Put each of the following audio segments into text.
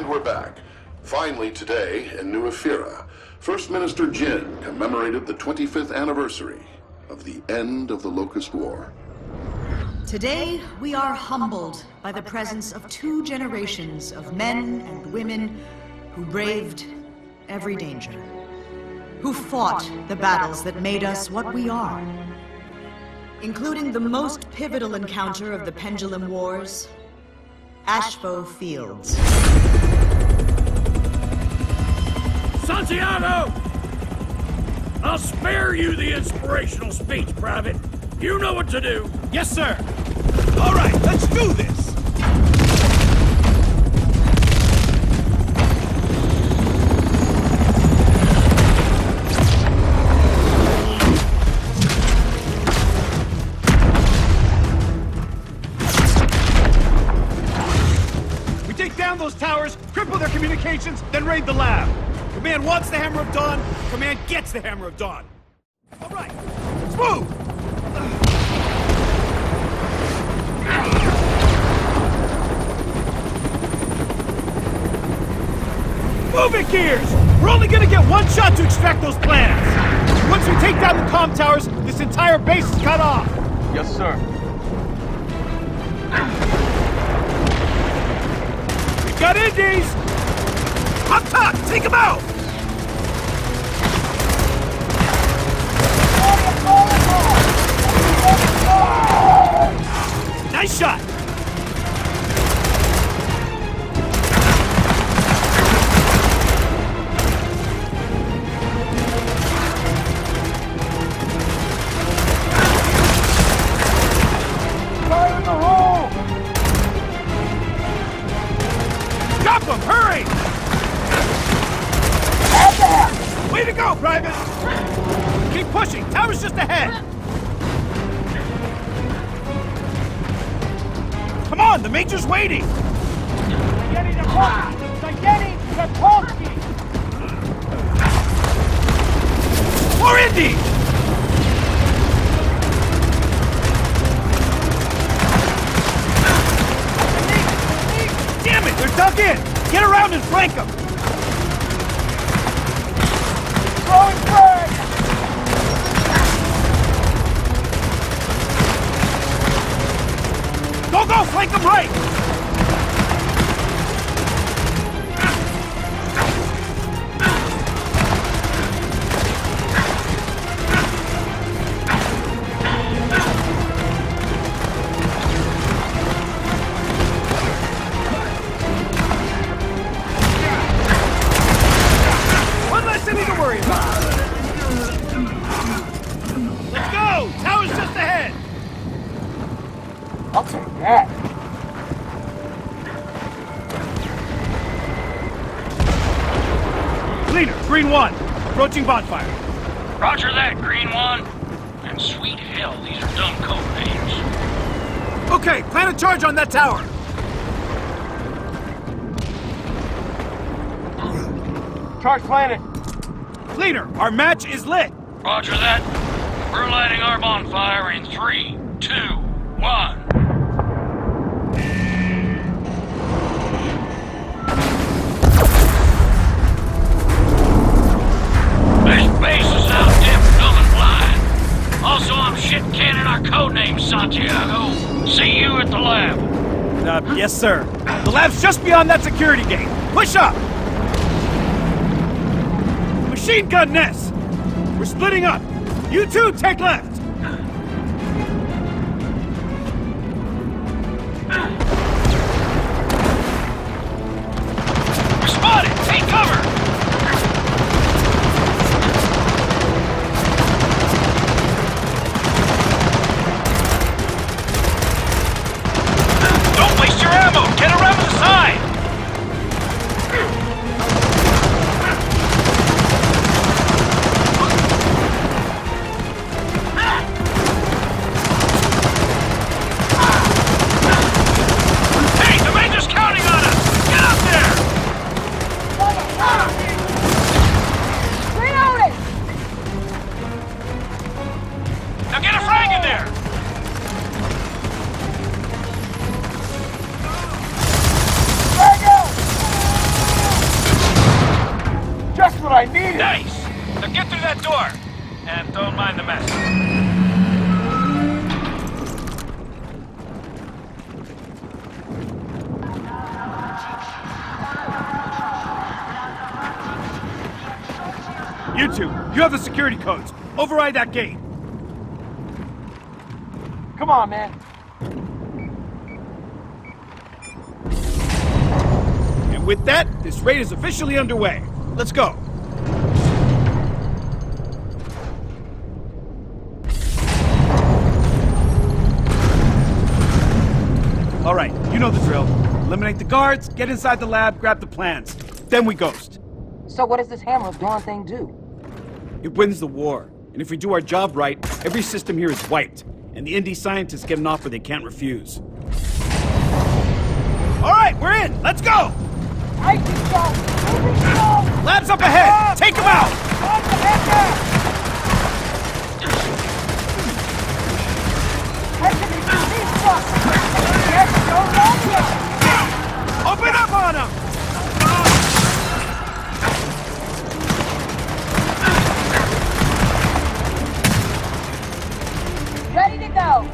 And we're back. Finally, today in New Ephyra, First Minister Jin commemorated the 25th anniversary of the end of the Locust War. Today, we are humbled by the presence of two generations of men and women who braved every danger, who fought the battles that made us what we are, including the most pivotal encounter of the Pendulum Wars, Aspho Fields. Santiago! I'll spare you the inspirational speech, Private. You know what to do. Yes, sir. All right, let's do this. Communications, then raid the lab. Command wants the Hammer of Dawn, Command gets the Hammer of Dawn. All right, let's move! Move it, Gears! We're only gonna get one shot to extract those plans! Once we take down the comm towers, this entire base is cut off! Yes, sir. We got Indies! Up top! Take him out! Nice shot! Fire in the hole! Drop them! Hurry! Way to go, Private! Keep pushing! Tower's just ahead! Come on, the Major's waiting! Getting the Polsky! Getting the Polsky! More Indies! Damn it, they're dug in! Get around and flank them! Go, go, flank them right! Approaching bonfire. Roger that, Green One. And sweet hell, these are dumb code names. Okay, plan a charge on that tower. Charge planted. Leader, our match is lit. Roger that. We're lighting our bonfire in three, two, one. Canning our code name, Santiago. See you at the lab. Uh, yes, sir. The lab's just beyond that security gate. Push up! Machine gun nest! We're splitting up. You two take left. That door! And don't mind the mess. You two, you have the security codes. Override that gate. Come on, man. And with that, this raid is officially underway. Let's go. All right, you know the drill. Eliminate the guards, get inside the lab, grab the plans. Then we ghost. So what does this Hammer of Dawn thing do? It wins the war. And if we do our job right, every system here is wiped. And the indie scientists get an offer they can't refuse. All right, we're in. Let's go. I think so. Moving slow. Labs up ahead. Take them out. Ready to go.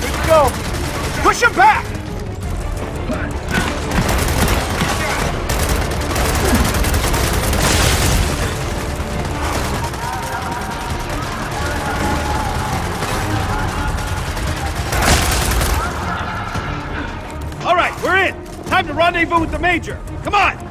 Good to go. Push him back. Rendezvous with the Major. Come on.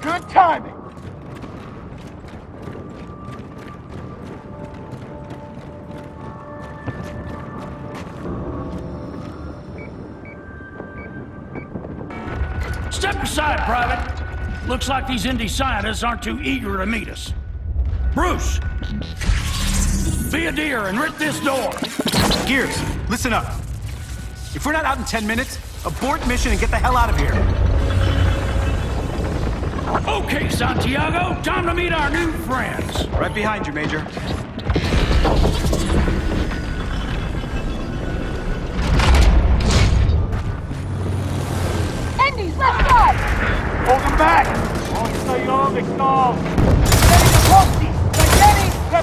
Good timing. Step aside, Private. Looks like these indie scientists aren't too eager to meet us. Bruce! Be a dear and rip this door. Gears, listen up. If we're not out in 10 minutes, abort mission and get the hell out of here. Okay, Santiago, time to meet our new friends. Right behind you, Major. Indies, left side! Hold him back! On Sayomik, no! Ready to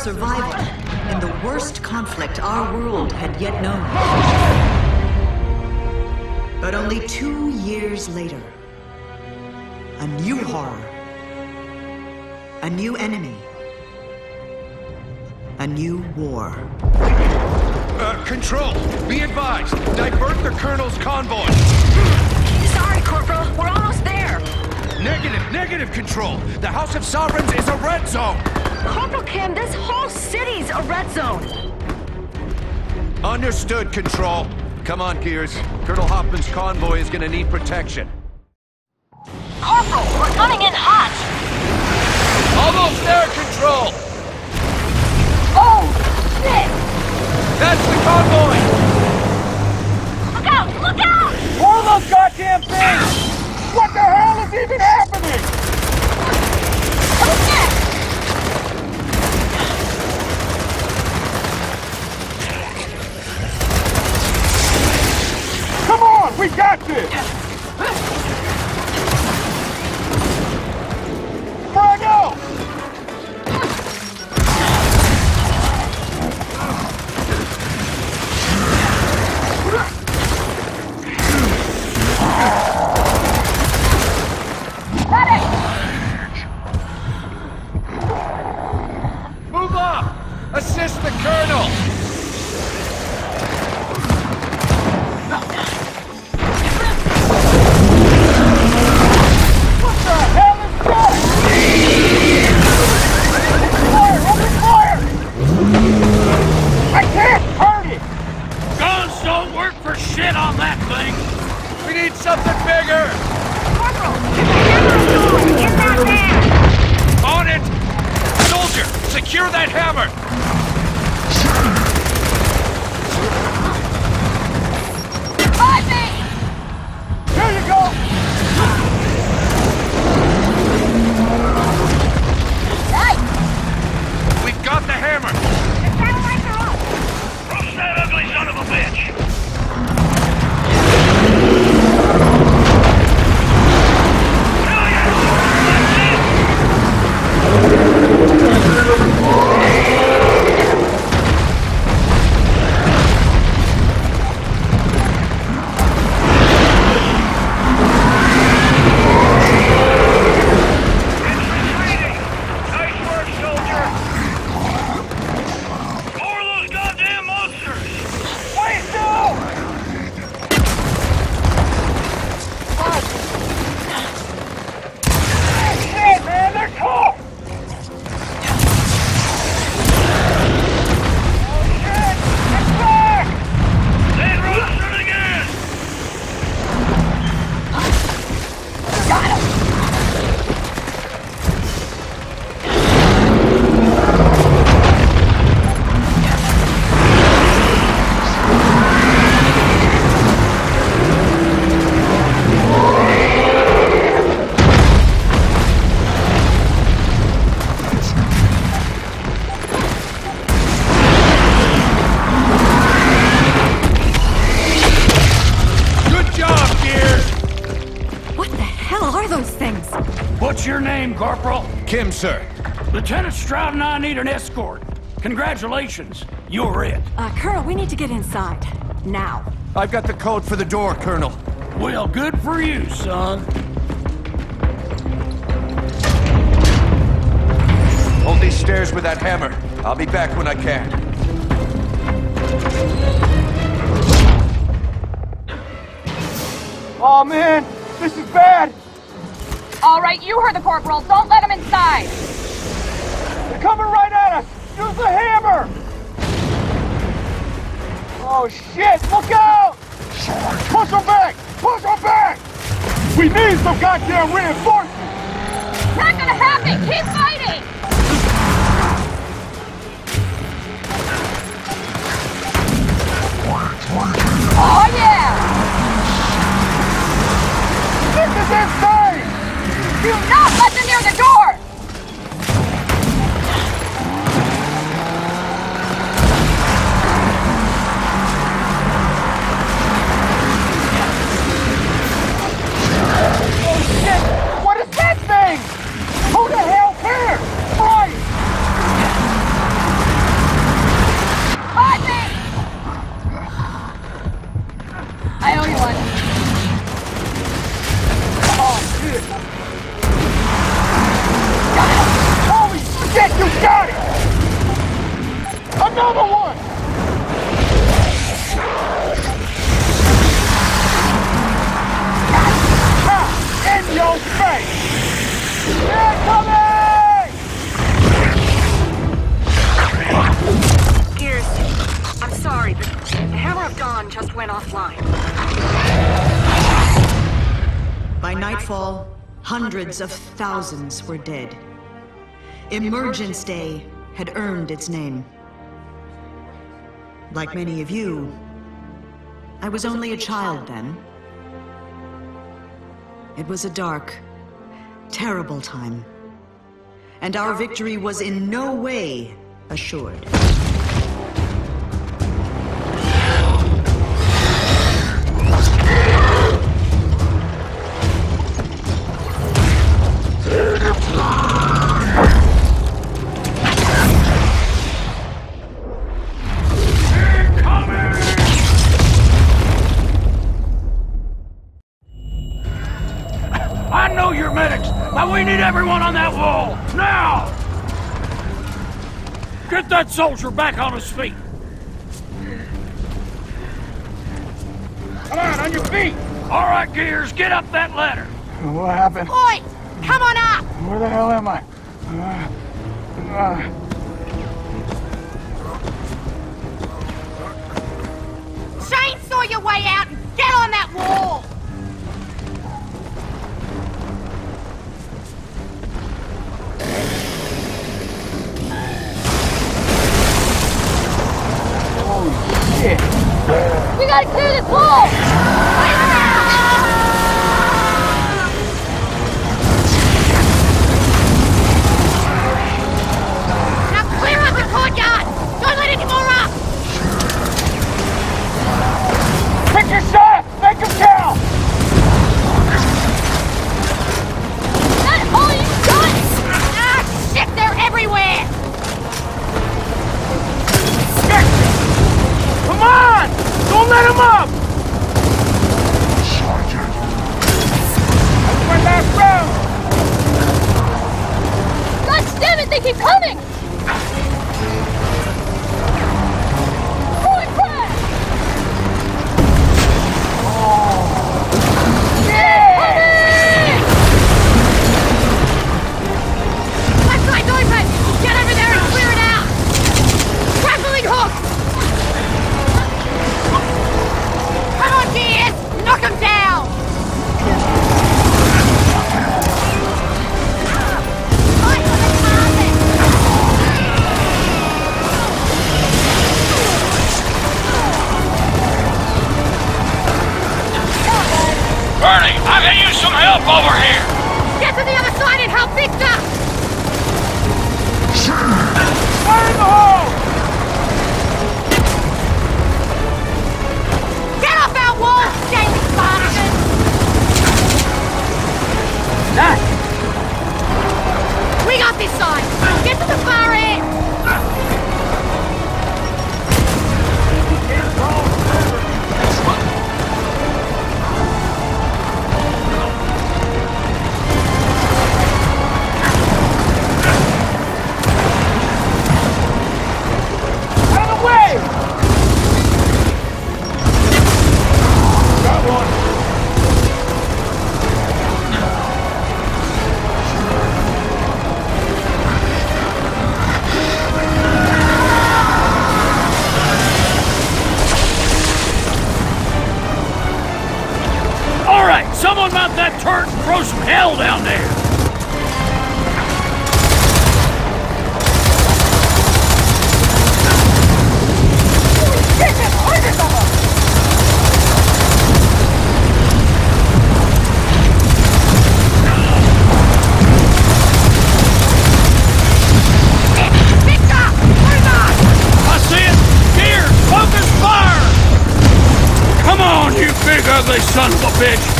survival in the worst conflict our world had yet known. But only two years later, a new horror, a new enemy, a new war. Uh, control, be advised. Divert the Colonel's convoy. Sorry, Corporal. We're almost there. Negative, negative control. The House of Sovereigns is a red zone. Corporal Kim, this whole city's a red zone. Understood, control. Come on, Gears. Colonel Hoffman's convoy is gonna need protection. Corporal, we're coming in hot. Almost there, control. Oh, shit! That's the convoy. Look out! Look out! Pull those goddamn things! What the hell is even happening? Who's next? Come on, we got this! Something bigger. Corporal, get that man! On it. Soldier, secure that hammer. Five me! Here you go! We've got the hammer. Corporal? Kim, sir. Lieutenant Stroud and I need an escort. Congratulations, you're it. Uh, Colonel, we need to get inside. Now. I've got the code for the door, Colonel. Well, good for you, son. Hold these stairs with that hammer. I'll be back when I can. Oh man, this is bad. All right, you heard the corporal. Don't let him inside. They're coming right at us. Use the hammer. Oh shit! Look out! Push them back! Push them back! We need some goddamn reinforcements. Not gonna happen. Keep fighting. Do not let By nightfall, hundreds of thousands were dead. Emergence Day had earned its name. Like many of you, I was only a child then. It was a dark, terrible time. And our victory was in no way assured. But we need everyone on that wall, now! Get that soldier back on his feet. Come on, on your feet! All right, Gears, get up that ladder. What happened? Boy, come on up. Where the hell am I? Uh, uh, Chainsaw your way out and get on that wall. We gotta clear this wall. Throw some hell down there! Ugly son of a bitch!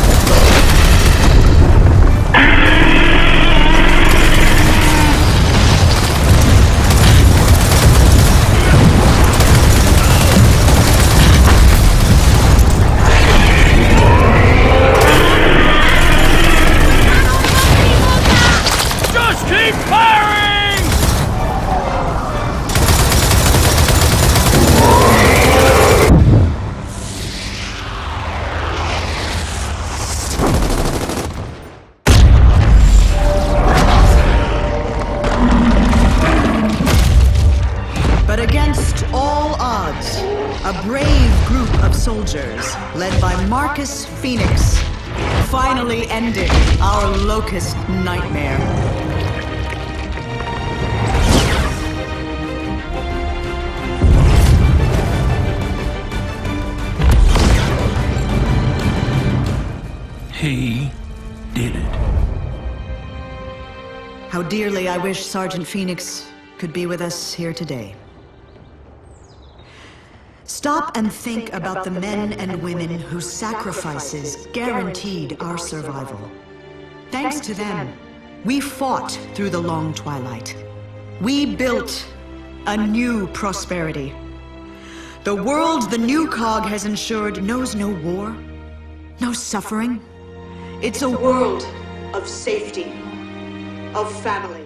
How dearly I wish Sergeant Fenix could be with us here today. Stop and think about the men and women whose sacrifices guaranteed our survival. Thanks to them, we fought through the long twilight. We built a new prosperity. The world the new cog has ensured knows no war, no suffering. It's a world of safety, of family.